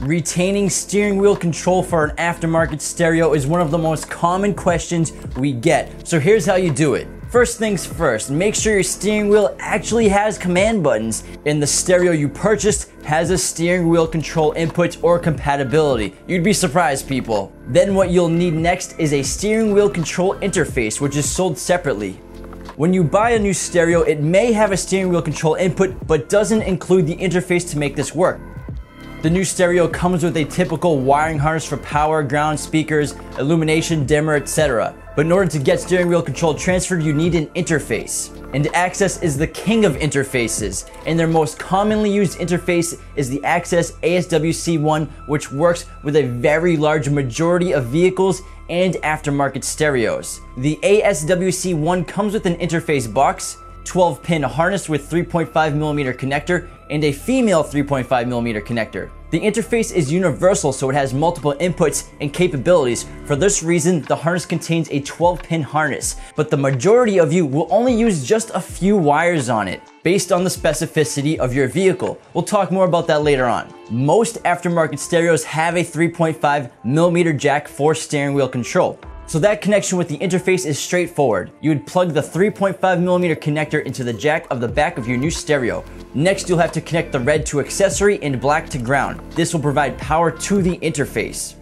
Retaining steering wheel control for an aftermarket stereo is one of the most common questions we get. So here's how you do it. First things first, make sure your steering wheel actually has command buttons and the stereo you purchased has a steering wheel control input or compatibility. You'd be surprised, people. Then what you'll need next is a steering wheel control interface, which is sold separately. When you buy a new stereo, it may have a steering wheel control input, but doesn't include the interface to make this work. The new stereo comes with a typical wiring harness for power, ground, speakers, illumination, dimmer, etc. But in order to get steering wheel control transferred, you need an interface. And Axxess is the king of interfaces, and their most commonly used interface is the Axxess ASWC1, which works with a very large majority of vehicles and aftermarket stereos. The ASWC1 comes with an interface box, 12 pin harness with 3.5 millimeter connector, and a female 3.5mm connector. The interface is universal so it has multiple inputs and capabilities. For this reason, the harness contains a 12 pin harness, but the majority of you will only use just a few wires on it, based on the specificity of your vehicle. We'll talk more about that later on. Most aftermarket stereos have a 3.5 millimeter jack for steering wheel control. So that connection with the interface is straightforward. You would plug the 3.5mm connector into the jack of the back of your new stereo. Next, you'll have to connect the red to accessory and black to ground. This will provide power to the interface.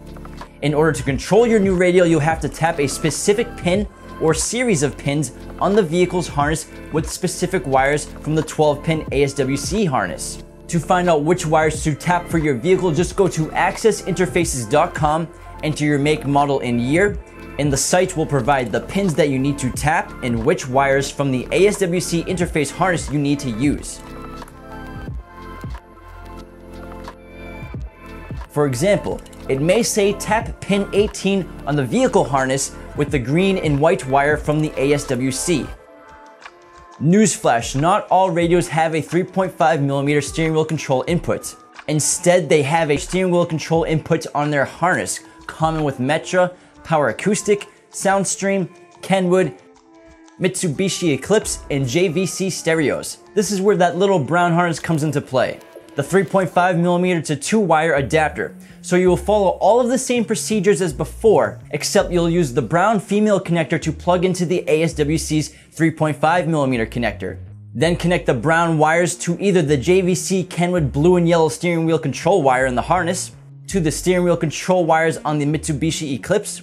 In order to control your new radio, you'll have to tap a specific pin or series of pins on the vehicle's harness with specific wires from the 12 pin ASWC harness. To find out which wires to tap for your vehicle, just go to axxessinterfaces.com, enter your make, model, and year, and the site will provide the pins that you need to tap and which wires from the ASWC interface harness you need to use. For example, it may say tap pin 18 on the vehicle harness with the green and white wire from the ASWC. Newsflash, not all radios have a 3.5mm steering wheel control input. Instead, they have a steering wheel control input on their harness, common with Metra, Power Acoustik, Soundstream, Kenwood, Mitsubishi Eclipse, and JVC stereos. This is where that little brown harness comes into play. The 3.5mm to 2 wire adapter. So you will follow all of the same procedures as before, except you'll use the brown female connector to plug into the ASWC's 3.5mm connector. Then connect the brown wires to either the JVC Kenwood blue and yellow steering wheel control wire in the harness, to the steering wheel control wires on the Mitsubishi Eclipse,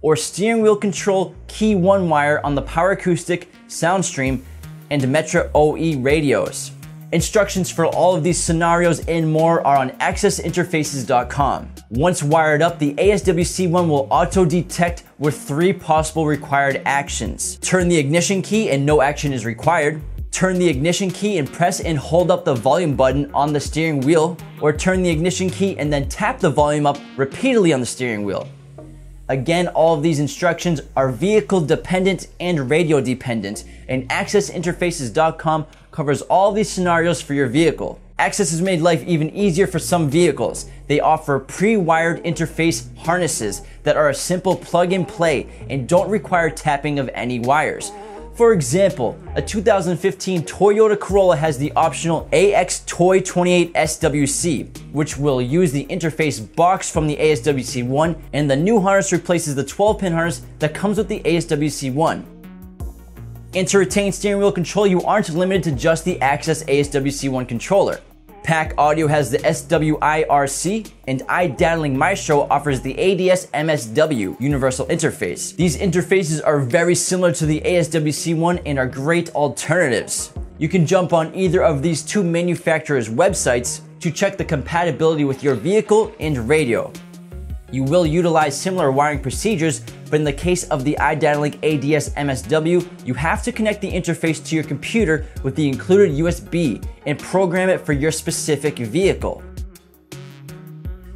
or steering wheel control key 1 wire on the Power Acoustik, Soundstream, and Metra OE radios. Instructions for all of these scenarios and more are on axxessinterfaces.com. Once wired up, the ASWC1 will auto-detect with three possible required actions. Turn the ignition key and no action is required. Turn the ignition key and press and hold up the volume button on the steering wheel, or turn the ignition key and then tap the volume up repeatedly on the steering wheel. Again, all of these instructions are vehicle dependent and radio dependent, and axxessinterfaces.com covers all these scenarios for your vehicle. Axxess has made life even easier for some vehicles. They offer pre-wired interface harnesses that are a simple plug and play and don't require tapping of any wires. For example, a 2015 Toyota Corolla has the optional AX Toy 28 SWC, which will use the interface box from the ASWC1, and the new harness replaces the 12 pin harness that comes with the ASWC1. And to retain steering wheel control, you aren't limited to just the Axxess ASWC1 controller. PAC Audio has the SWI-RC, and iDatalink Maestro offers the ADS MSW Universal Interface. These interfaces are very similar to the ASWC1 and are great alternatives. You can jump on either of these two manufacturers' websites to check the compatibility with your vehicle and radio. You will utilize similar wiring procedures, but in the case of the iDatalink ADS MSW, you have to connect the interface to your computer with the included USB and program it for your specific vehicle.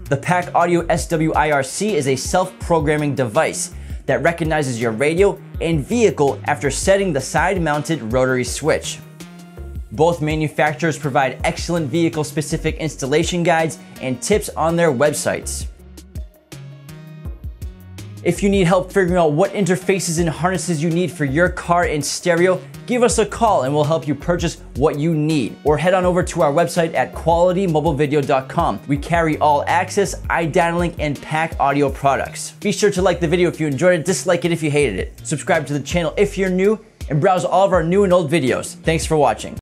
The PAC Audio SWIRC is a self-programming device that recognizes your radio and vehicle after setting the side-mounted rotary switch. Both manufacturers provide excellent vehicle-specific installation guides and tips on their websites. If you need help figuring out what interfaces and harnesses you need for your car and stereo, give us a call and we'll help you purchase what you need. Or head on over to our website at qualitymobilevideo.com. We carry all Axxess, iDatalink, and PAC audio products. Be sure to like the video if you enjoyed it, dislike it if you hated it. Subscribe to the channel if you're new, and browse all of our new and old videos. Thanks for watching.